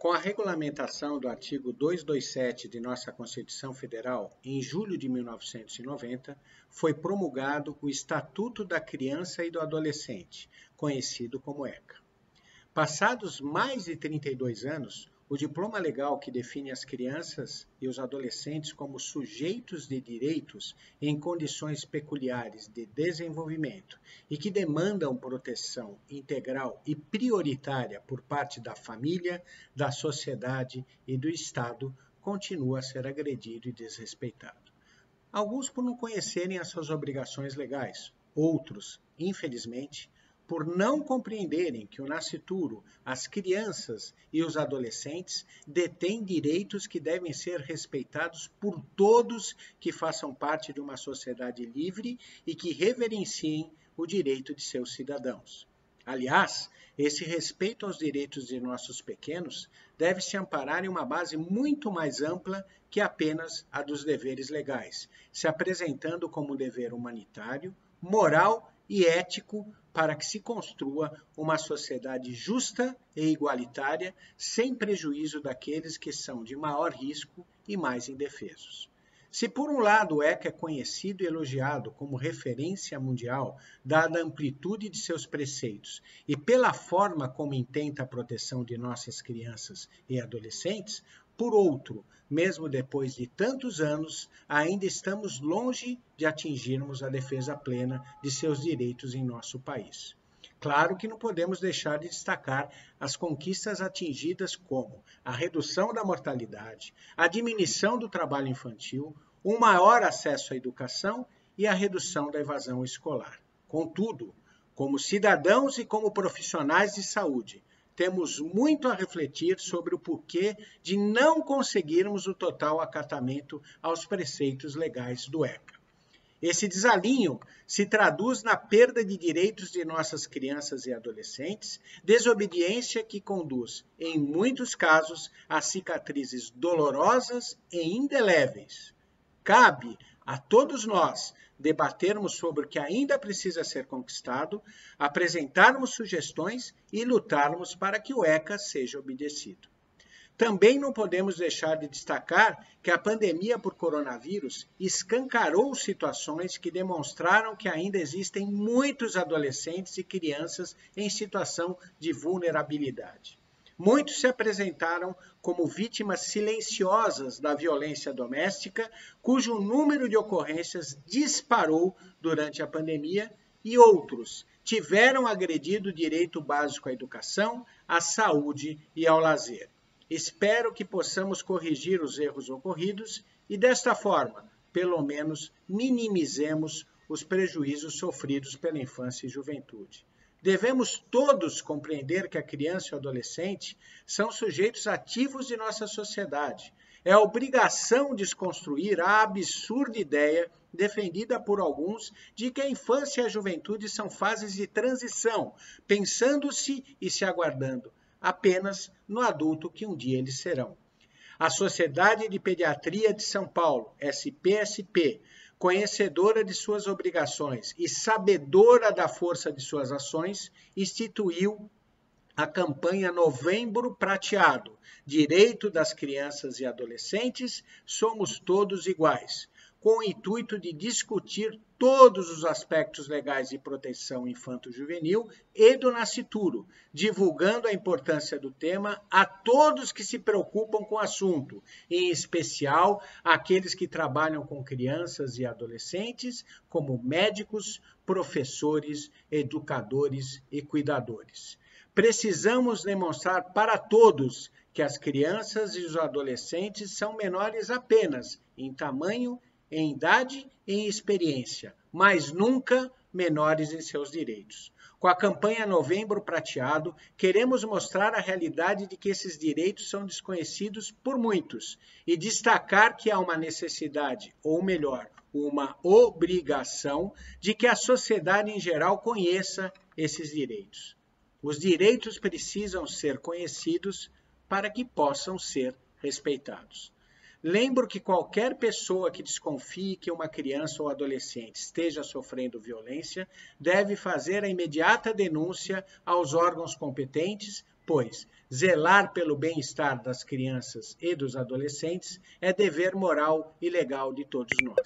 Com a regulamentação do artigo 227 de nossa Constituição Federal, em julho de 1990, foi promulgado o Estatuto da Criança e do Adolescente, conhecido como ECA. Passados mais de 32 anos, o diploma legal que define as crianças e os adolescentes como sujeitos de direitos em condições peculiares de desenvolvimento e que demandam proteção integral e prioritária por parte da família, da sociedade e do Estado continua a ser agredido e desrespeitado. Alguns por não conhecerem as suas obrigações legais, outros, infelizmente, por não compreenderem que o nascituro, as crianças e os adolescentes detêm direitos que devem ser respeitados por todos que façam parte de uma sociedade livre e que reverenciem o direito de seus cidadãos. Aliás, esse respeito aos direitos de nossos pequenos deve se amparar em uma base muito mais ampla que apenas a dos deveres legais, se apresentando como dever humanitário, moral e ético para que se construa uma sociedade justa e igualitária, sem prejuízo daqueles que são de maior risco e mais indefesos. Se por um lado o ECA é conhecido e elogiado como referência mundial, dada a amplitude de seus preceitos e pela forma como intenta a proteção de nossas crianças e adolescentes, por outro, mesmo depois de tantos anos, ainda estamos longe de atingirmos a defesa plena de seus direitos em nosso país. Claro que não podemos deixar de destacar as conquistas atingidas, como a redução da mortalidade, a diminuição do trabalho infantil, um maior acesso à educação e a redução da evasão escolar. Contudo, como cidadãos e como profissionais de saúde, temos muito a refletir sobre o porquê de não conseguirmos o total acatamento aos preceitos legais do ECA. Esse desalinho se traduz na perda de direitos de nossas crianças e adolescentes, desobediência que conduz, em muitos casos, a cicatrizes dolorosas e indeléveis. Cabe a todos nós debatermos sobre o que ainda precisa ser conquistado, apresentarmos sugestões e lutarmos para que o ECA seja obedecido. Também não podemos deixar de destacar que a pandemia por coronavírus escancarou situações que demonstraram que ainda existem muitos adolescentes e crianças em situação de vulnerabilidade. Muitos se apresentaram como vítimas silenciosas da violência doméstica, cujo número de ocorrências disparou durante a pandemia, e outros tiveram agredido o direito básico à educação, à saúde e ao lazer. Espero que possamos corrigir os erros ocorridos e, desta forma, pelo menos minimizemos os prejuízos sofridos pela infância e juventude. Devemos todos compreender que a criança e o adolescente são sujeitos ativos de nossa sociedade. É obrigação desconstruir a absurda ideia defendida por alguns de que a infância e a juventude são fases de transição, pensando-se e se aguardando apenas no adulto que um dia eles serão. A Sociedade de Pediatria de São Paulo, SPSP, conhecedora de suas obrigações e sabedora da força de suas ações, instituiu a campanha Novembro Prateado Direito das Crianças e Adolescentes Somos Todos Iguais, com o intuito de discutir todos os aspectos legais de proteção infanto-juvenil e do nascituro, divulgando a importância do tema a todos que se preocupam com o assunto, em especial aqueles que trabalham com crianças e adolescentes, como médicos, professores, educadores e cuidadores. Precisamos demonstrar para todos que as crianças e os adolescentes são menores apenas em tamanho em idade e em experiência, mas nunca menores em seus direitos. Com a campanha Novembro Prateado, queremos mostrar a realidade de que esses direitos são desconhecidos por muitos e destacar que há uma necessidade, ou melhor, uma obrigação, de que a sociedade em geral conheça esses direitos. Os direitos precisam ser conhecidos para que possam ser respeitados. Lembro que qualquer pessoa que desconfie que uma criança ou adolescente esteja sofrendo violência deve fazer a imediata denúncia aos órgãos competentes, pois Zelar pelo bem-estar das crianças e dos adolescentes é dever moral e legal de todos nós.